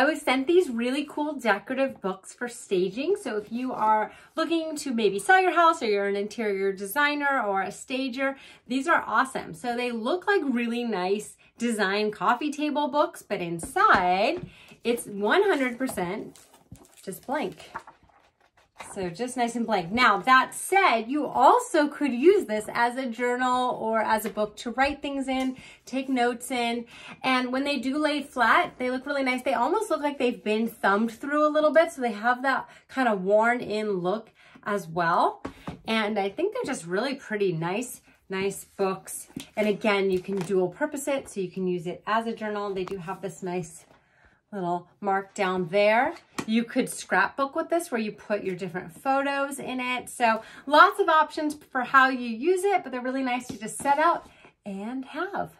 I was sent these really cool decorative books for staging. So if you are looking to maybe sell your house or you're an interior designer or a stager, these are awesome. So they look like really nice design coffee table books, but inside it's 100% just blank. So just nice and blank. Now that said, you also could use this as a journal or as a book to write things in, take notes in. And when they do lay flat, they look really nice. They almost look like they've been thumbed through a little bit. So they have that kind of worn in look as well. And I think they're just really pretty nice nice books. And again, you can dual purpose it, so you can use it as a journal. They do have this nice little mark down there. You could scrapbook with this where you put your different photos in it. So lots of options for how you use it, but they're really nice to just set out and have.